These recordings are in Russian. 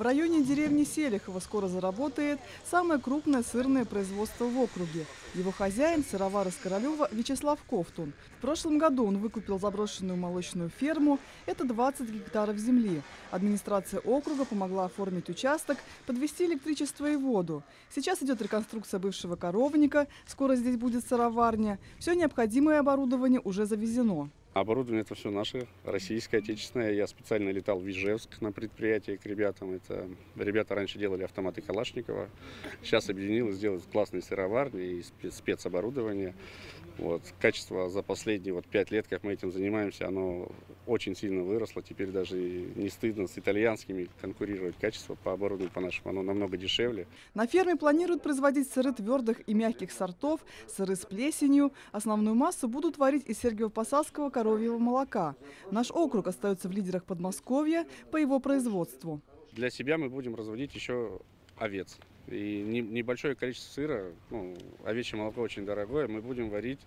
В районе деревни Селихова скоро заработает самое крупное сырное производство в округе. Его хозяин, сыровар из Королева Вячеслав Ковтун. В прошлом году он выкупил заброшенную молочную ферму. Это 20 гектаров земли. Администрация округа помогла оформить участок, подвести электричество и воду. Сейчас идет реконструкция бывшего коровника. Скоро здесь будет сыроварня. Все необходимое оборудование уже завезено. Оборудование это все наше, российское, отечественное. Я специально летал в Ижевск на предприятие к ребятам. Это ребята раньше делали автоматы Калашникова. Сейчас объединилось, сделать классные сыроварни и спец- спецоборудование. Вот. Качество за последние вот, пять лет, как мы этим занимаемся, оно очень сильно выросло. Теперь даже не стыдно с итальянскими конкурировать. Качество по оборудованию по нашему, оно намного дешевле. На ферме планируют производить сыры твердых и мягких сортов, сыры с плесенью. Основную массу будут варить из Сергиево-Посадского коровьего молока. Наш округ остается в лидерах Подмосковья по его производству. Для себя мы будем разводить еще овец. И не- небольшое количество сыра, ну, овечье молоко очень дорогое, мы будем варить,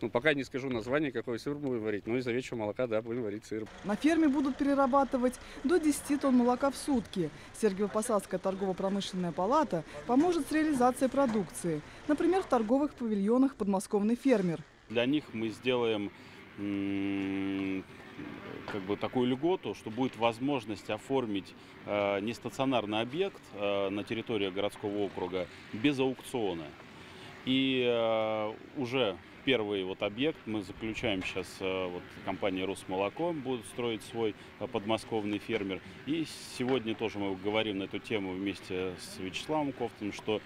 ну, пока не скажу название, какой сыр будем варить, но из овечьего молока, да, будем варить сыр. На ферме будут перерабатывать до 10 тонн молока в сутки. Сергиево-Посадская торгово-промышленная палата поможет с реализацией продукции. Например, в торговых павильонах «Подмосковный фермер». Для них мы сделаем как бы такую льготу, что будет возможность оформить э, нестационарный объект э, на территории городского округа без аукциона. И э, уже первый вот объект мы заключаем сейчас, э, вот компания Русмолоко будет строить свой э, подмосковный фермер. И сегодня тоже мы говорим на эту тему вместе с Вячеславом Кофтом, что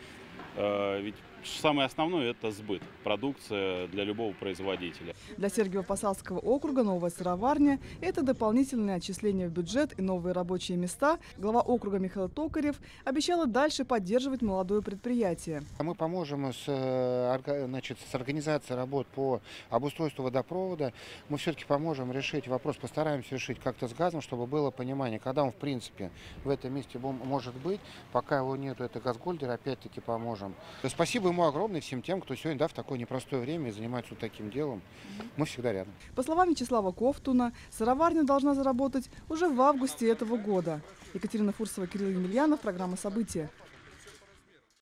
э, ведь самое основное это сбыт, продукция для любого производителя. Для Сергиево-Посадского округа новая сыроварня – это дополнительное отчисление в бюджет и новые рабочие места. Глава округа Михаил Токарев обещал и дальше поддерживать молодое предприятие. А Мы поможем с, э, значит, с организацией работ по обустройству водопровода. Мы все-таки поможем решить вопрос, постараемся решить как-то с газом, чтобы было понимание, когда он в принципе в этом месте может быть. Пока его нету, это газгольдер, опять-таки поможем. Спасибо ему огромное всем тем, кто сегодня да, в такое непростое время занимается вот таким делом. Мы всегда рядом. По словам Вячеслава Ковтуна, сыроварня должна заработать уже в августе этого года. Екатерина Фурсова, Кирилл Емельянов, программа «События».